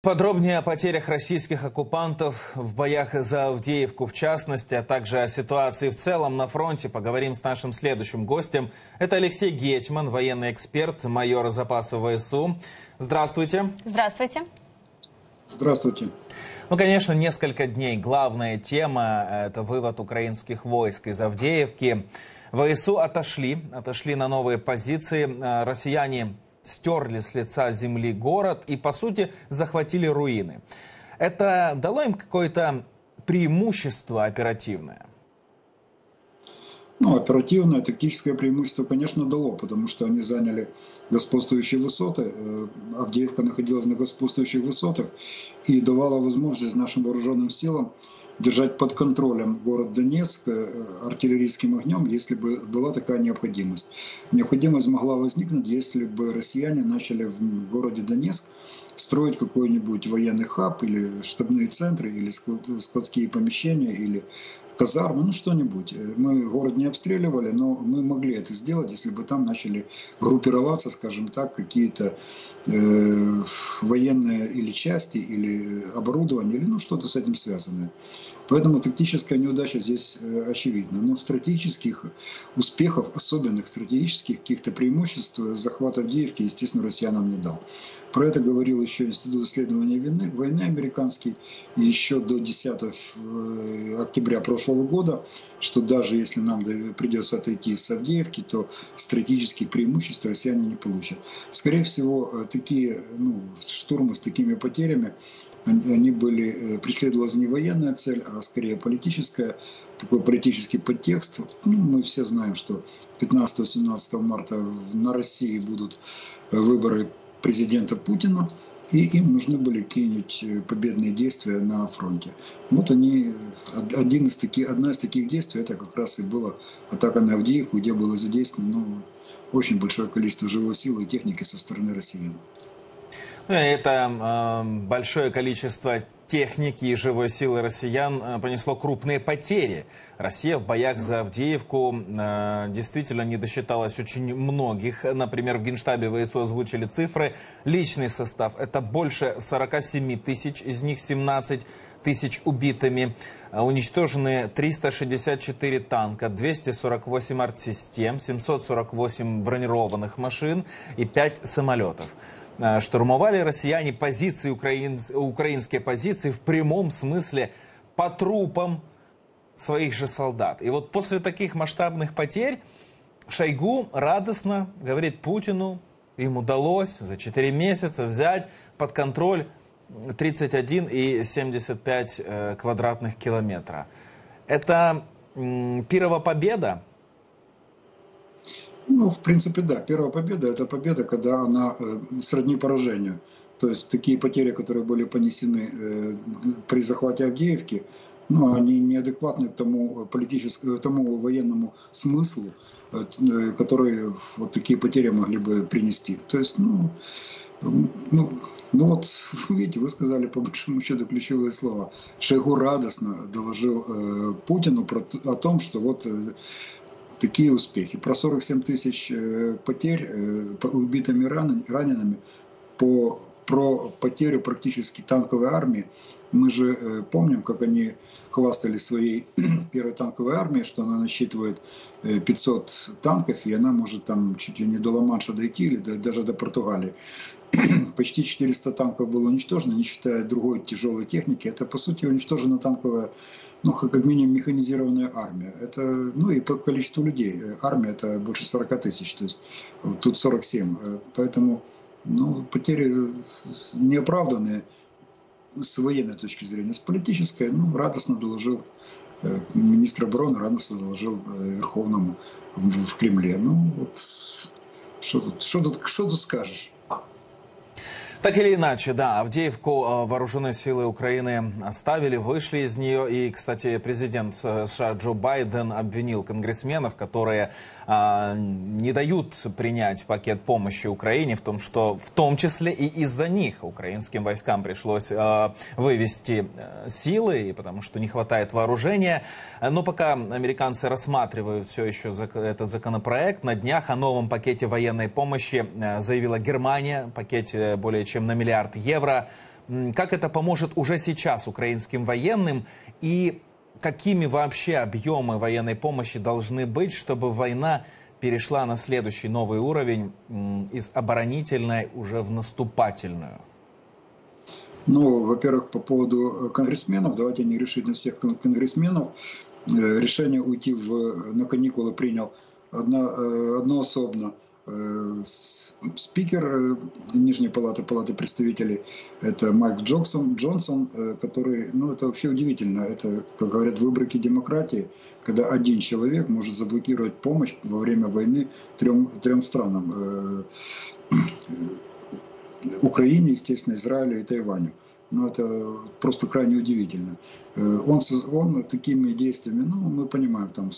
Подробнее о потерях российских оккупантов в боях за Авдеевку в частности, а также о ситуации в целом на фронте поговорим с нашим следующим гостем. Это Алексей Гетман, военный эксперт, майор запаса ВСУ. Здравствуйте. Здравствуйте. Здравствуйте. Ну, конечно, несколько дней. Главная тема – это вывод украинских войск из Авдеевки. ВСУ отошли, отошли на новые позиции. Россияне стерли с лица земли город и, по сути, захватили руины. Это дало им какое-то преимущество оперативное? Ну, оперативное, тактическое преимущество, конечно, дало, потому что они заняли господствующие высоты. Э, Авдеевка находилась на господствующих высотах и давала возможность нашим вооруженным силам держать под контролем город Донецк э, артиллерийским огнем, если бы была такая необходимость. Необходимость могла возникнуть, если бы россияне начали в городе Донецк строить какой-нибудь военный хаб или штабные центры, или складские помещения, или казармы, ну что-нибудь. Э, мы город не обстреливали, но мы могли это сделать, если бы там начали группироваться, скажем так, какие-то э, военные или части, или оборудование, или ну что-то с этим связанное. Поэтому тактическая неудача здесь э, очевидна. Но стратегических успехов, особенных стратегических каких-то преимуществ захват Авдеевки, естественно, россиянам не дал. Про это говорил еще Институт исследования войны, войны американский еще до 10 э, октября прошлого года, что даже если нам придется отойти из Авдеевки, то стратегических преимуществ россияне не получат. Скорее всего, э, такие ну, штурмы с такими потерями они были, э, преследовалась не военная цель, а скорее политическая, такой политический подтекст. Ну, мы все знаем, что 15-17 марта на России будут э, выборы президента Путина, и им нужны были кинуть э, победные действия на фронте. Вот они, один из таких, одна из таких действий, это как раз и была атака на Авдеевку, где было задействовано ну, очень большое количество живой силы и техники со стороны россиян. Это э, большое количество техники и живой силы россиян э, понесло крупные потери. Россия в боях за Авдеевку э, действительно не досчиталась очень многих. Например, в Генштабе ВСУ озвучили цифры. Личный состав – это больше 47 тысяч, из них 17 тысяч убитыми. Э, уничтожены 364 танка, 248 артсистем, 748 бронированных машин и 5 самолетов. Э, штурмовали россияне позиции, украин... украинские позиции в прямом смысле по трупам своих же солдат. И вот после таких масштабных потерь Шойгу радостно говорит Путину, им удалось за 4 месяца взять под контроль 31,75 э, квадратных километра. Это первая победа ну, в принципе, да. Первая победа – это победа, когда она э, сродни поражению. То есть такие потери, которые были понесены э, при захвате Авдеевки, ну, они неадекватны тому, политическому, тому военному смыслу, э, который вот такие потери могли бы принести. То есть, ну, ну, ну вот, видите, вы сказали по большому счету ключевые слова. Шойгу радостно доложил э, Путину про, о том, что вот э, такие успехи. Про 47 тысяч э, потерь э, убитыми ранеными по про потерю практически танковой армии. Мы же э, помним, как они хвастались своей первой танковой армией, что она насчитывает 500 танков, и она может там чуть ли не до Ла-Манша дойти, или даже до Португалии. Почти 400 танков было уничтожено, не считая другой тяжелой техники. Это, по сути, уничтожена танковая ну, как минимум механизированная армия. Это, ну и по количеству людей. Армия это больше 40 тысяч, то есть тут 47. Поэтому ну, потери неоправданные с военной точки зрения. С политической, ну, радостно доложил э, министр обороны, радостно доложил э, Верховному в Кремле. Ну, вот что тут, что тут, что тут скажешь? Так или иначе, да, Авдеевку э, вооруженные силы Украины оставили, вышли из нее. И, кстати, президент э, США Джо Байден обвинил конгрессменов, которые а, не дают принять пакет помощи Украине, в том, что в том числе и из-за них украинским войскам пришлось а, вывести силы, потому что не хватает вооружения. Но пока американцы рассматривают все еще этот законопроект, на днях о новом пакете военной помощи заявила Германия, пакете более чем на миллиард евро. Как это поможет уже сейчас украинским военным и какими вообще объемы военной помощи должны быть, чтобы война перешла на следующий новый уровень из оборонительной уже в наступательную? Ну, во-первых, по поводу э, конгрессменов, давайте не решить на всех конгрессменов. Э, решение уйти в, на каникулы принял одно, э, одноособно спикер Нижней палаты, палаты представителей, это Майк Джонсон, Джонсон, который, ну это вообще удивительно, это, как говорят, выборки демократии, когда один человек может заблокировать помощь во время войны трем, трем странам Украине, естественно, Израилю и Тайваню. Ну, это просто крайне удивительно. Э, он, он такими действиями, ну, мы понимаем, там,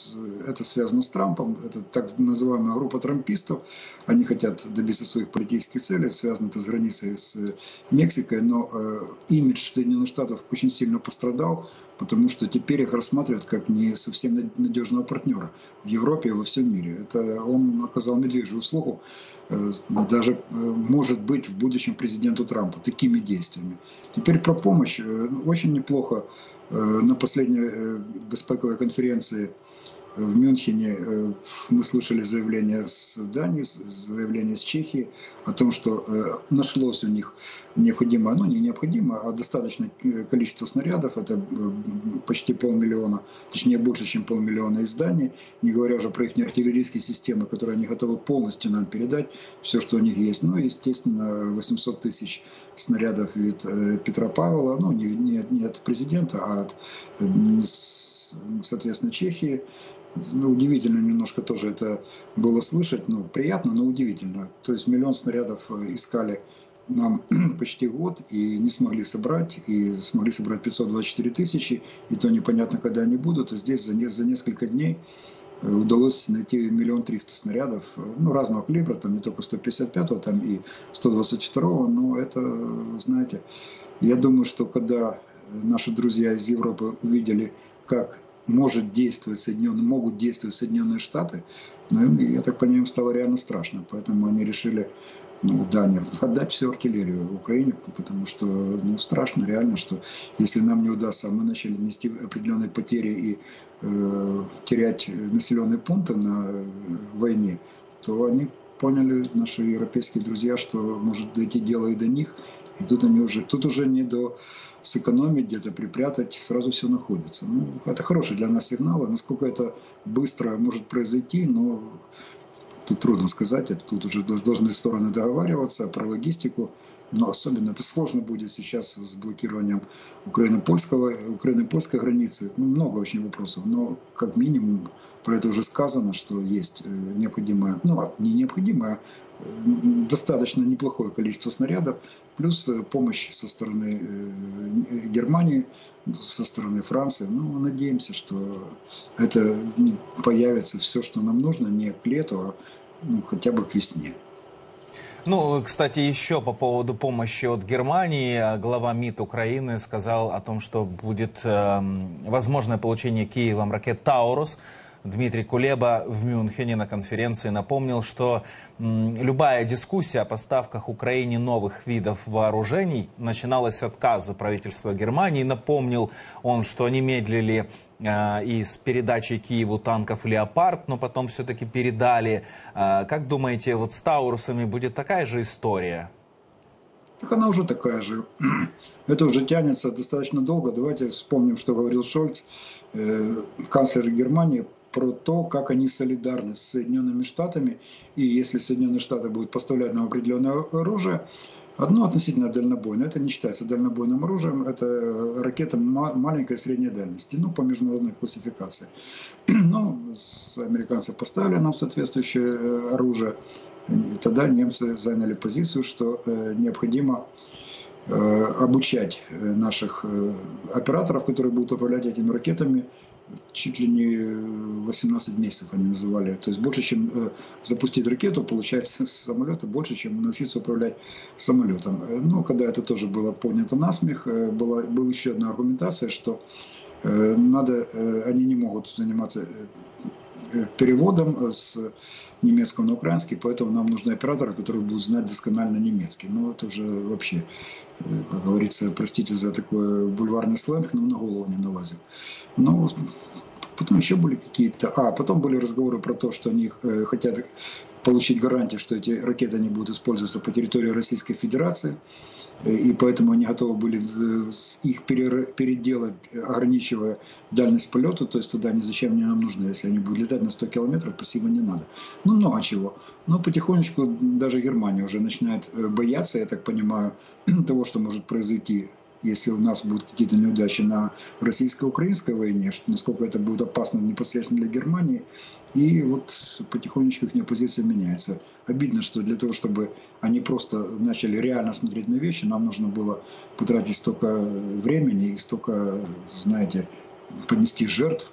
это связано с Трампом, это так называемая группа трампистов, они хотят добиться своих политических целей, связано это с границей с Мексикой, но э, имидж Соединенных Штатов очень сильно пострадал, потому что теперь их рассматривают как не совсем надежного партнера в Европе и во всем мире. Это он оказал медвежью услугу, э, даже, э, может быть, в будущем президенту Трампа такими действиями. Теперь про помощь. Э, очень неплохо на последней беспековой конференции в Мюнхене э, мы слышали заявление с Дании, заявление с Чехии о том, что э, нашлось у них необходимое, ну не необходимое, а достаточное количество снарядов, это э, почти полмиллиона, точнее больше, чем полмиллиона изданий, не говоря уже про их артиллерийские системы, которые они готовы полностью нам передать, все, что у них есть. Ну, естественно, 800 тысяч снарядов вид Петра Павла, ну не, не, не от президента, а от, соответственно, Чехии. Ну, удивительно немножко тоже это было слышать, ну, приятно, но удивительно. То есть миллион снарядов э, искали нам почти год и не смогли собрать, и смогли собрать 524 тысячи, и то непонятно, когда они будут. А здесь за, не, за несколько дней э, удалось найти миллион триста снарядов, э, ну, разного калибра, там не только 155-го, там и 122-го, но это, знаете, я думаю, что когда наши друзья из Европы увидели, как может действовать Соединенные, могут действовать Соединенные Штаты, ну, я так понимаю, им стало реально страшно. Поэтому они решили ну, Дания, отдать всю артиллерию Украине, потому что ну, страшно реально, что если нам не удастся, а мы начали нести определенные потери и э, терять населенные пункты на э, войне, то они поняли, наши европейские друзья, что может дойти дело и до них, и тут они уже, тут уже не до сэкономить, где-то припрятать, сразу все находится. Ну, это хороший для нас сигнал, насколько это быстро может произойти, но тут трудно сказать, тут уже должны стороны договариваться про логистику, но особенно это сложно будет сейчас с блокированием Украины-польского, Украины-польской границы. Ну, много очень вопросов, но как минимум про это уже сказано, что есть э, необходимое, ну, а не необходимое, э, достаточно неплохое количество снарядов, плюс э, помощь со стороны Германии, со стороны Франции. Ну, надеемся, что это появится все, что нам нужно, не к лету, а ну, хотя бы к весне. Ну, кстати, еще по поводу помощи от Германии. Глава МИД Украины сказал о том, что будет э, возможное получение Киевом ракет «Таурус». Дмитрий Кулеба в Мюнхене на конференции напомнил, что любая дискуссия о поставках Украине новых видов вооружений начиналась с отказа правительства Германии. Напомнил он, что они медлили э, и с передачей Киеву танков «Леопард», но потом все-таки передали. Э, как думаете, вот с Таурусами будет такая же история? Так она уже такая же. Это уже тянется достаточно долго. Давайте вспомним, что говорил Шольц, э, канцлер Германии, про то, как они солидарны с Соединенными Штатами. И если Соединенные Штаты будут поставлять нам определенное оружие, одно относительно дальнобойное, это не считается дальнобойным оружием, это ракета маленькой и средней дальности, ну, по международной классификации. Ну, американцы поставили нам соответствующее э, оружие, и тогда немцы заняли позицию, что э, необходимо э, обучать наших операторов, которые будут управлять этими ракетами, чуть ли не 18 месяцев они называли. То есть больше, чем э, запустить ракету, получается, с самолета, больше, чем научиться управлять самолетом. Э, но когда это тоже было поднято на смех, э, была, была еще одна аргументация, что надо, они не могут заниматься переводом с немецкого на украинский, поэтому нам нужны операторы, которые будут знать досконально немецкий. Ну, это уже вообще, как говорится, простите за такой бульварный сленг, но на голову не налазит. Ну, потом еще были какие-то... А, потом были разговоры про то, что они э, хотят получить гарантии, что эти ракеты не будут использоваться по территории Российской Федерации, э, и поэтому они готовы были их переделать, ограничивая дальность полета, то есть тогда они зачем мне нам нужны, если они будут летать на 100 километров, спасибо не надо. Ну, много чего. Но потихонечку даже Германия уже начинает э, бояться, я так понимаю, того, что может произойти если у нас будут какие-то неудачи на российско-украинской войне, насколько это будет опасно непосредственно для Германии. И вот потихонечку их позиция меняется. Обидно, что для того, чтобы они просто начали реально смотреть на вещи, нам нужно было потратить столько времени и столько, знаете, понести жертв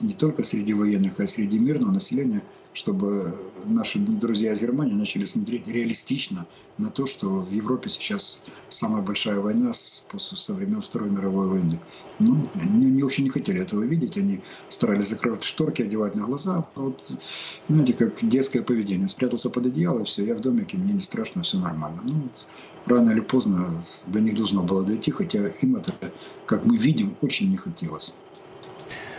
не только среди военных, а и среди мирного населения, чтобы наши друзья из Германии начали смотреть реалистично на то, что в Европе сейчас самая большая война с, со времен Второй мировой войны. Ну, они, они вообще не хотели этого видеть, они старались закрывать шторки, одевать на глаза. Вот, знаете, как детское поведение. Спрятался под одеяло, все, я в домике, мне не страшно, все нормально. Ну, вот, рано или поздно до них должно было дойти, хотя им это, как мы видим, очень не хотелось.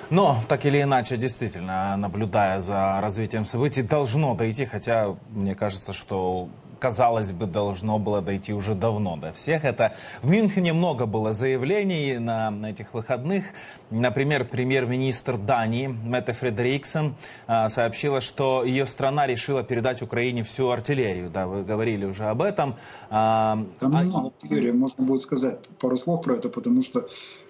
Но, так или иначе, действительно, наблюдая за развитием событий, должно дойти, хотя мне кажется, что казалось бы, должно было дойти уже давно до всех. Это в Мюнхене много было заявлений на этих выходных. Например, премьер-министр Дании Мэтте Фредериксен а, сообщила, что ее страна решила передать Украине всю артиллерию. Да, вы говорили уже об этом. А, Там а... много артиллерии, можно будет сказать пару слов про это, потому что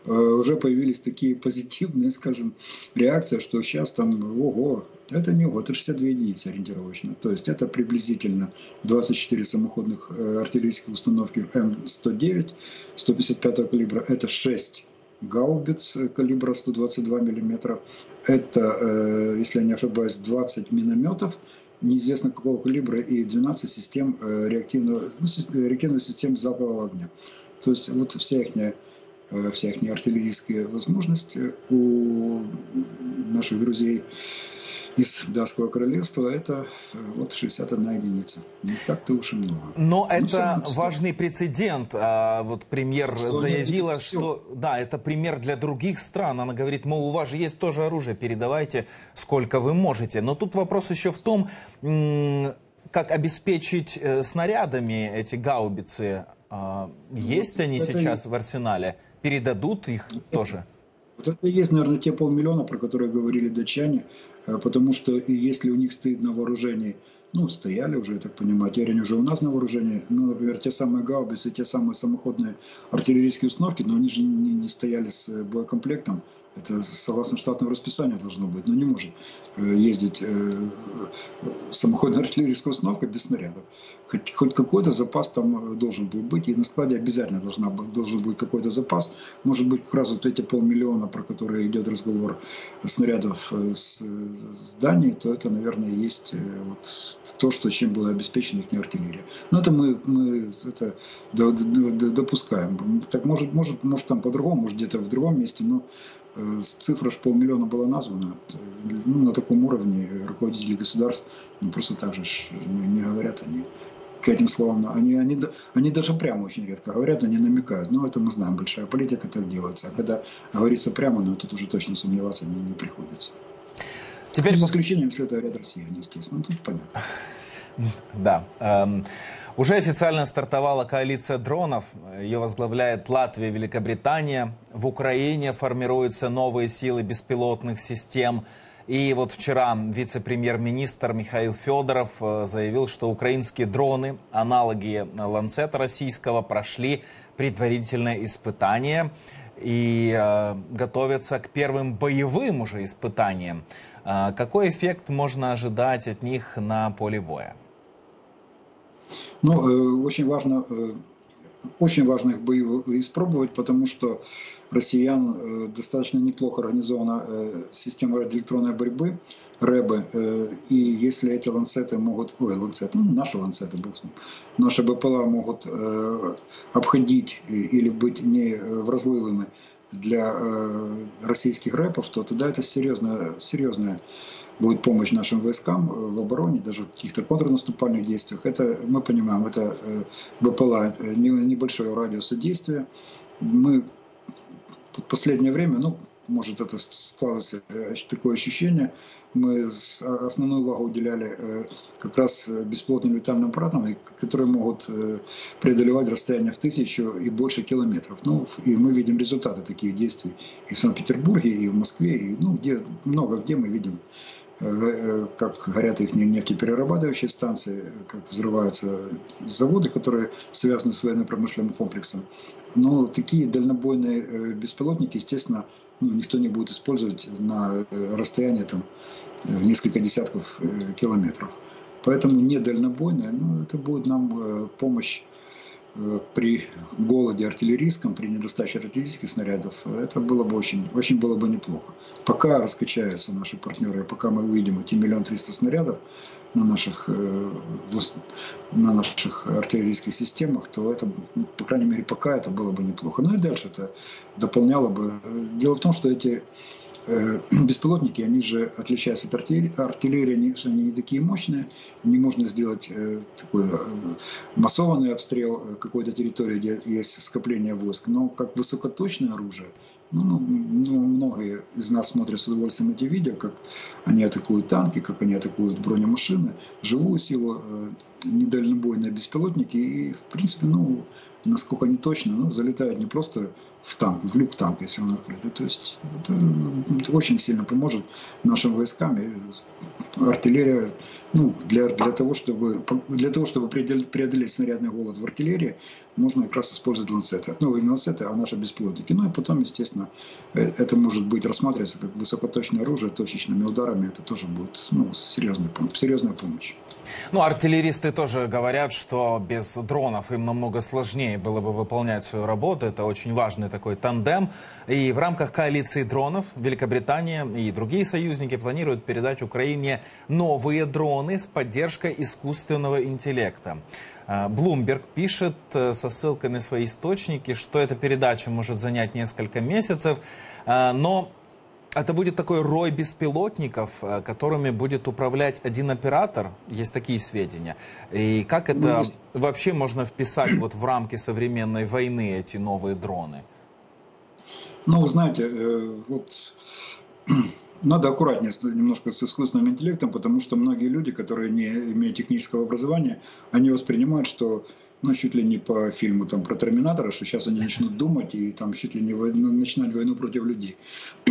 уже появились такие позитивные, скажем, реакции, что сейчас там, ого, это не вот, это 62 единицы ориентировочно. То есть это приблизительно 24 самоходных э, артиллерийских установки М109 155 калибра. Это 6 гаубиц калибра 122 мм. Это, э, если я не ошибаюсь, 20 минометов неизвестно какого калибра и 12 систем э, реактивного, ну, реактивной системы залпового огня. То есть вот вся их, вся их артиллерийская возможность у наших друзей из датского королевства это э, вот 61 единица. Не так-то уж и много. Но ну, это важный прецедент. А, вот премьер что заявила, что да, это пример для других стран. Она говорит, мол, у вас же есть тоже оружие, передавайте сколько вы можете. Но тут вопрос еще в том, как обеспечить э, снарядами эти гаубицы. А, ну, есть они сейчас в арсенале? Передадут их тоже? Вот это и есть, наверное, те полмиллиона, про которые говорили датчане, э, потому что если у них стоит на вооружении, ну, стояли уже, я так понимаю, теперь они уже у нас на вооружении, ну, например, те самые гаубицы, те самые самоходные артиллерийские установки, но они же не, не стояли с э, боекомплектом, это согласно штатному расписанию должно быть, но не может э, ездить самоходная артиллерийская установка без снарядов. Хоть, хоть какой-то запас там э, должен был быть, и на складе обязательно должна, должен быть какой-то запас. Может быть, как раз вот эти полмиллиона, про которые идет разговор, снарядов э, с, с Данией, то это, наверное, есть э, вот то, что, чем была обеспечена их артиллерия. Но это мы, мы это допускаем. Так может, может, может там по-другому, может где-то в другом месте, но цифра ж полмиллиона была названа. Ну, на таком уровне руководители государств ну, просто так же не говорят, они к этим словам. Они, они, они даже прямо очень редко говорят, они намекают. Ну, это мы знаем, большая политика так делается. А когда говорится прямо, ну, тут уже точно сомневаться не, не приходится. Теперь... Ну, за исключением, если это говорят россияне, естественно. Ну, тут понятно. Да. Уже официально стартовала коалиция дронов. Ее возглавляет Латвия, Великобритания. В Украине формируются новые силы беспилотных систем – и вот вчера вице-премьер-министр Михаил Федоров э, заявил, что украинские дроны, аналоги ланцета российского, прошли предварительное испытание и э, готовятся к первым боевым уже испытаниям. Э, какой эффект можно ожидать от них на поле боя? Ну, э, очень важно, э, очень важно их боевых испробовать, потому что россиян э, достаточно неплохо организована система электронной борьбы, РЭБы, и если эти ланцеты могут, ой, ланцеты, ну, наши ланцеты, бог с ним, наши БПЛА могут обходить или быть не вразливыми для российских рэпов, то тогда это серьезная, серьезная будет помощь нашим войскам в обороне, даже в каких-то контрнаступальных действиях. Это, мы понимаем, это БПЛА, небольшой радиус действия. Мы в последнее время, ну, может это складывалось такое ощущение, мы основную увагу уделяли э, как раз э, беспилотным летальным аппаратам, которые могут э, преодолевать расстояние в тысячу и больше километров. Ну, и мы видим результаты таких действий и в Санкт-Петербурге, и в Москве, и ну, где, много где мы видим как горят их нефтеперерабатывающие станции, как взрываются заводы, которые связаны с военно-промышленным комплексом. Но такие дальнобойные беспилотники, естественно, ну, никто не будет использовать на расстоянии там, в несколько десятков э, километров. Поэтому не дальнобойная, но это будет нам э, помощь э, при голоде артиллерийском, при недостаче артиллерийских снарядов, это было бы очень, очень было бы неплохо. Пока раскачаются наши партнеры, пока мы увидим эти миллион триста снарядов на наших, на наших артиллерийских системах, то это, по крайней мере, пока это было бы неплохо. Ну и дальше это дополняло бы. Дело в том, что эти Э, беспилотники, они же отличаются от артиллерии, артиллерии они, они не такие мощные, не можно сделать э, такой э, массованный обстрел какой-то территории, где есть скопление войск, но как высокоточное оружие, ну, ну, многие из нас смотрят с удовольствием эти видео, как они атакуют танки, как они атакуют бронемашины, живую силу, э, недальнобойные беспилотники. И, в принципе, ну, насколько они точно, ну, залетают не просто в танк, в люк танка, если он открытый. То есть это очень сильно поможет нашим войскам. И артиллерия, ну, для, для, того, чтобы, для того, чтобы преодолеть снарядный голод в артиллерии, можно как раз использовать ланцеты. Ну, не ланцеты, а наши беспилотники. Ну и потом, естественно, э, это может быть рассматриваться как высокоточное оружие точечными ударами. Это тоже будет ну, серьезная, серьезная помощь. Ну, артиллеристы тоже говорят, что без дронов им намного сложнее было бы выполнять свою работу. Это очень важный такой тандем. И в рамках коалиции дронов Великобритания и другие союзники планируют передать Украине новые дроны с поддержкой искусственного интеллекта. Bloomberg пишет э, со ссылкой на свои источники, что эта передача может занять несколько месяцев, э, но это будет такой рой беспилотников, э, которыми будет управлять один оператор, есть такие сведения. И как это ну, есть... вообще можно вписать вот в рамки современной войны, эти новые дроны? Ну, знаете, вот надо аккуратнее немножко с искусственным интеллектом, потому что многие люди, которые не имеют технического образования, они воспринимают, что ну, чуть ли не по фильму там, про Терминатора, что сейчас они начнут думать и там чуть ли не войну, начинать войну против людей.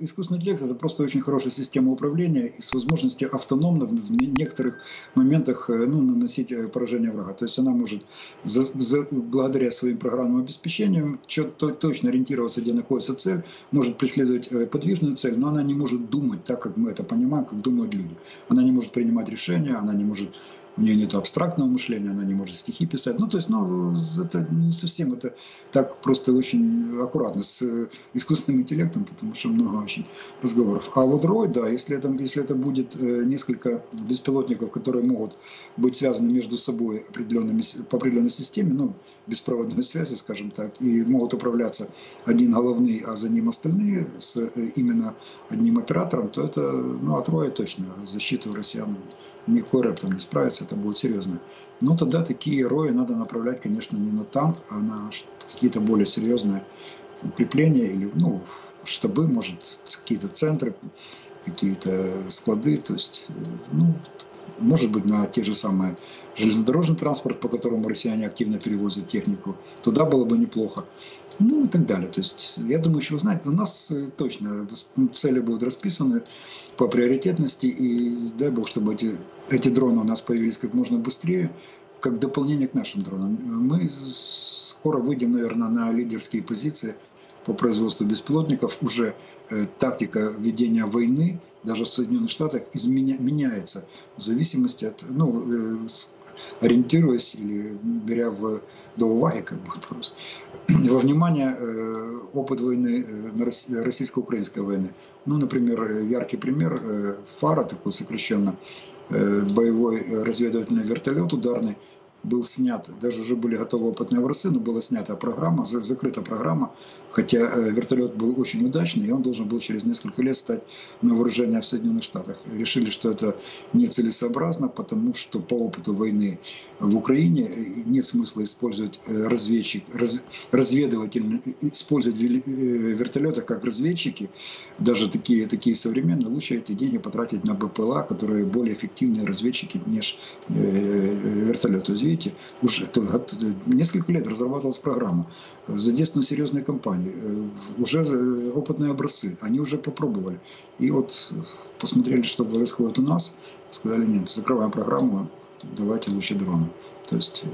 Искусственный интеллект – это просто очень хорошая система управления и с возможностью автономно в некоторых моментах э, ну, наносить э, поражение врага. То есть она может за, за, благодаря своим программным обеспечениям четко, точно ориентироваться, где находится цель, может преследовать э, подвижную цель, но она не может думать так, как мы это понимаем, как думают люди. Она не может принимать решения, она не может у нее нет абстрактного мышления, она не может стихи писать. Ну, то есть, ну, это не совсем, это так просто очень аккуратно с э, искусственным интеллектом, потому что много очень разговоров. А вот рой, да, если это, если это будет э, несколько беспилотников, которые могут быть связаны между собой определенными, по определенной системе, ну, беспроводной связи, скажем так, и могут управляться один головный, а за ним остальные с э, именно одним оператором, то это, ну, от роя точно защиту россиян рэп там не справится, это будет серьезно. Но тогда такие рои надо направлять, конечно, не на танк, а на какие-то более серьезные укрепления или, ну, штабы, может, какие-то центры, какие-то склады, то есть, э, ну, может быть, на те же самые железнодорожный транспорт, по которому россияне активно перевозят технику, туда было бы неплохо. Ну и так далее. То есть, я думаю, еще узнаете, у нас э, точно цели будут расписаны по приоритетности, и дай бог, чтобы эти, эти дроны у нас появились как можно быстрее, как дополнение к нашим дронам. Мы скоро выйдем, наверное, на лидерские позиции по производству беспилотников уже э, тактика ведения войны даже в Соединенных Штатах изменя, меняется в зависимости от, ну, э, ориентируясь или беря в, до уваги, как бы просто, во внимание э, опыт войны, российско-украинской войны. Ну, например, яркий пример, ФАРа, такой сокращенно, боевой разведывательный вертолет ударный, был снят, даже уже были готовы опытные образцы, но была снята программа, закрыта программа, хотя э, вертолет был очень удачный, и он должен был через несколько лет стать на вооружение в Соединенных Штатах. Решили, что это нецелесообразно, потому что по опыту войны в Украине э, нет смысла использовать э, разведчик, раз, разведывательно, использовать вертолеты как разведчики, даже такие, такие современные, лучше эти деньги потратить на БПЛА, которые более эффективные разведчики, неж вертолеты. То есть, видите, уже несколько лет разрабатывалась программа, задействованы серьезные компании, уже опытные образцы, они уже попробовали. И вот посмотрели, что происходит у нас, сказали, нет, закрываем программу, давайте лучше дроны. То есть, э,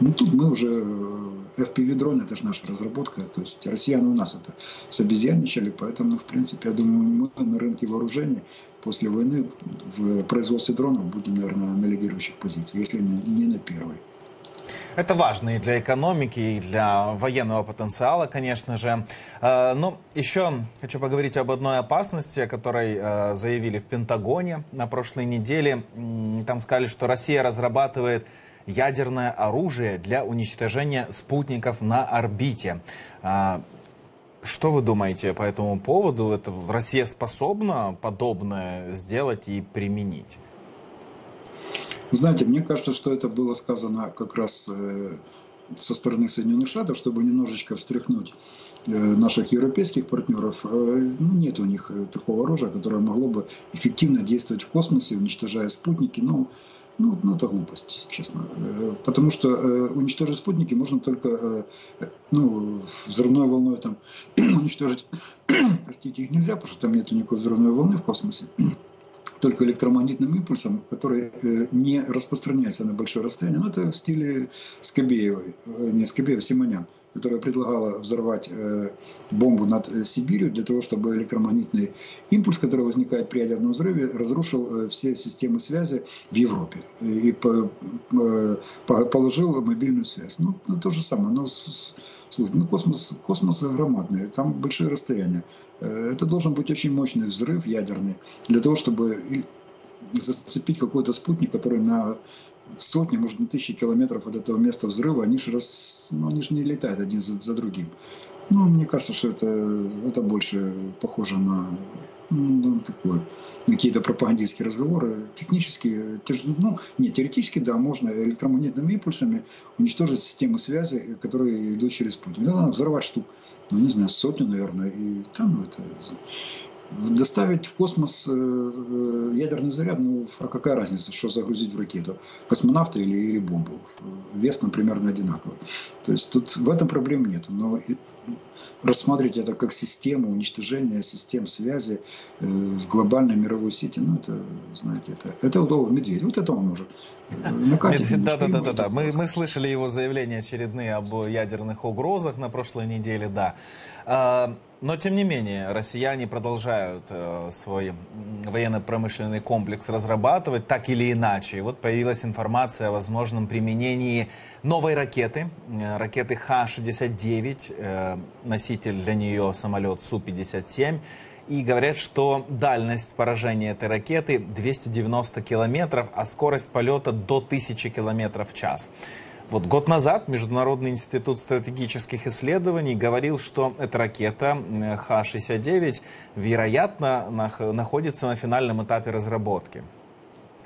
ну тут мы уже, э, FPV-дрон это же наша разработка, то есть россияне у нас это собезьяничали, поэтому, в принципе, я думаю, мы на рынке вооружений после войны в производстве дронов будем, наверное, на лидирующих позициях, если не на первой. Это важно и для экономики, и для военного потенциала, конечно же. Э, но еще хочу поговорить об одной опасности, о которой э, заявили в Пентагоне на прошлой неделе. Там сказали, что Россия разрабатывает ядерное оружие для уничтожения спутников на орбите. Э, что вы думаете по этому поводу? Это Россия способна подобное сделать и применить? Знаете, мне кажется, что это было сказано как раз э, со стороны Соединенных Штатов, чтобы немножечко встряхнуть э, наших европейских партнеров. Э, ну, нет у них такого оружия, которое могло бы эффективно действовать в космосе, уничтожая спутники. Ну, ну, ну это глупость, честно. Потому что уничтожить спутники можно только ну, взрывной волной там уничтожить. Простите, их нельзя, потому что там нет никакой взрывной волны в космосе только электромагнитным импульсом, который э, не распространяется на большое расстояние. Но это в стиле Скобеевой, э, не Скобеева, Симонян, которая предлагала взорвать э, бомбу над Сибирью для того, чтобы электромагнитный импульс, который возникает при ядерном взрыве, разрушил все системы связи в Европе и положил мобильную связь. Ну, ну то же самое, но Слушай, ну космос, космос громадный, там большие расстояния. Э, это должен быть очень мощный взрыв ядерный для того, чтобы зацепить какой-то спутник, который на сотни, может, на тысячи километров от этого места взрыва, они же, раз, ну, они же не летают один за, за другим. Ну, мне кажется, что это, это больше похоже на ну, такое, какие-то пропагандистские разговоры. Технически, ну, не, теоретически, да, можно электромагнитными импульсами уничтожить системы связи, которые идут через путь. Ну, надо взорвать штук, ну, не знаю, сотню, наверное, и там, ну, это доставить в космос э, э, ядерный заряд, ну, а какая разница, что загрузить в ракету? Космонавта или, или бомбу? Вес, там, примерно одинаковый. То есть тут в этом проблем нет. Но рассматривать это как систему уничтожения систем связи э, в глобальной мировой сети, ну, это, знаете, это, это удобно медведь. Вот это он может накатить. Да, да, да, да, да. Мы, мы слышали его заявления очередные об ядерных угрозах на прошлой неделе, да. Но, тем не менее, россияне продолжают э, свой военно-промышленный комплекс разрабатывать так или иначе. Вот появилась информация о возможном применении новой ракеты, э, ракеты Х-69, э, носитель для нее самолет Су-57. И говорят, что дальность поражения этой ракеты 290 километров, а скорость полета до 1000 километров в час. Вот год назад Международный институт стратегических исследований говорил, что эта ракета Х-69, вероятно, находится на финальном этапе разработки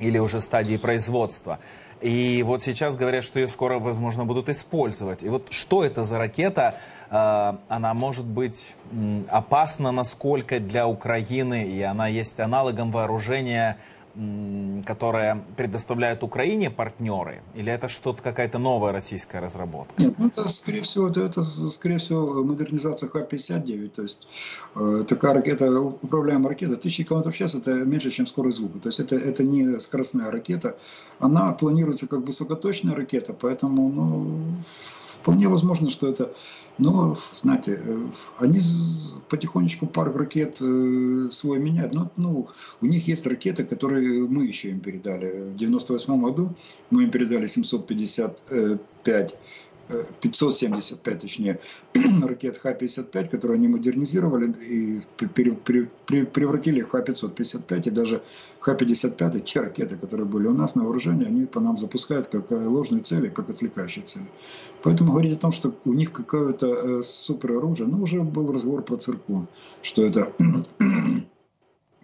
или уже стадии производства. И вот сейчас говорят, что ее скоро, возможно, будут использовать. И вот что это за ракета? А, она может быть опасна насколько для Украины, и она есть аналогом вооружения которое предоставляют Украине партнеры, или это что-то какая-то новая российская разработка? Нет, ну это скорее всего это, это скорее всего модернизация Х-59, то есть э, такая ракета, управляемая ракета, 1000 км в час это меньше, чем скорость звука, то есть это, это не скоростная ракета, она планируется как высокоточная ракета, поэтому ну, вполне возможно, что это но, знаете, они потихонечку парк ракет э, свой меняют. Но, ну, у них есть ракеты, которые мы еще им передали. В 98 году мы им передали 755 575, точнее, ракет Х-55, которые они модернизировали и превратили в Х-555, и даже Х-55, те ракеты, которые были у нас на вооружении, они по нам запускают как э, ложные цели, как отвлекающие цели. Поэтому говорить о том, что у них какое-то э, супероружие, ну, уже был разговор про циркон, что это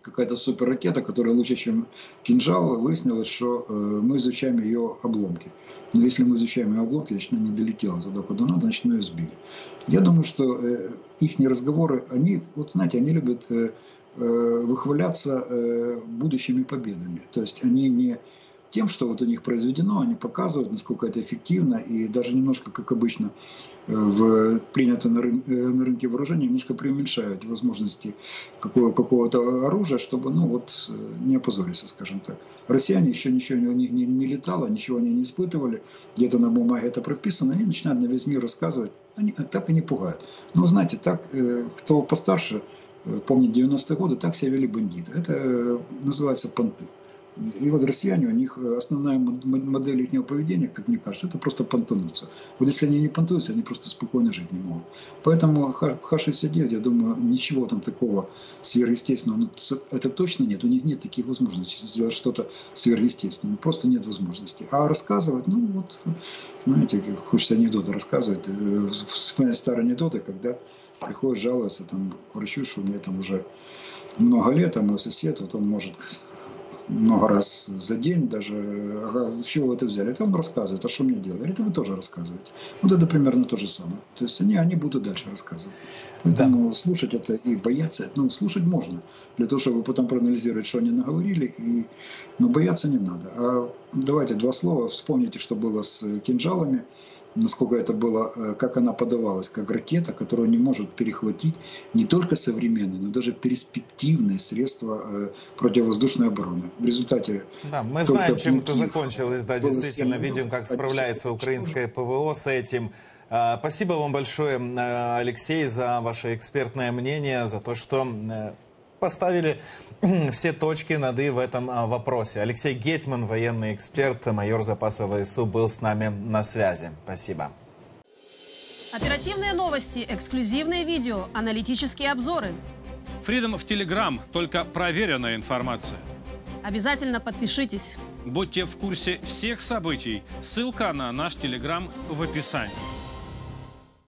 какая-то суперракета, которая лучше, чем кинжал, выяснилось, что э, мы изучаем ее обломки. Но если мы изучаем ее обломки, значит, она не долетела туда, куда надо, значит, мы ее сбили. Я думаю, что э, их разговоры, они, вот знаете, они любят э, э, выхваляться э, будущими победами. То есть они не тем, что вот у них произведено, они показывают, насколько это эффективно, и даже немножко, как обычно, э, в, принято на, рын, э, на рынке вооружения, немножко преуменьшают возможности какого, какого-то оружия, чтобы, ну вот, э, не опозориться, скажем так. Россияне еще ничего у них не, не летало, ничего они не испытывали, где-то на бумаге это прописано, они начинают на весь мир рассказывать, они так и не пугают. Но знаете, так, кто постарше, помнит 90-е годы, так себя вели бандиты. Это называется понты. И вот россияне, у них э, основная модель их поведения, как мне кажется, это просто понтануться. Вот если они не понтуются, они просто спокойно жить не могут. Поэтому Х-69, я думаю, ничего там такого сверхъестественного, ну, это точно нет, у них нет таких возможностей сделать что-то сверхъестественное, просто нет возможности. А рассказывать, ну вот, знаете, хочется анекдоты рассказывать, э, вспоминать старые анекдоты, когда приходит жаловаться там, к врачу, что меня там уже много лет, а мой сосед, вот он может много раз за день даже, а с чего вы это взяли? Это он рассказывает, а что мне делать? Это вы тоже рассказываете. Вот это примерно то же самое. То есть они, они будут дальше рассказывать. Поэтому да. слушать это и бояться, ну, слушать можно, для того, чтобы потом проанализировать, что они наговорили, и, но бояться не надо. А давайте два слова, вспомните, что было с кинжалами насколько это было, э, как она подавалась, как ракета, которую не может перехватить не только современные, но даже перспективные средства э, противовоздушной обороны. В результате... Да, мы знаем, чем это закончилось, да, действительно, видим, как справляется украинское ПВО с этим. А, спасибо вам большое, э, Алексей, за ваше экспертное мнение, за то, что поставили все точки над «и» в этом а, вопросе. Алексей Гетман, военный эксперт, майор запаса ВСУ, был с нами на связи. Спасибо. Оперативные новости, эксклюзивные видео, аналитические обзоры. Фридом в Телеграм, только проверенная информация. Обязательно подпишитесь. Будьте в курсе всех событий. Ссылка на наш Телеграм в описании.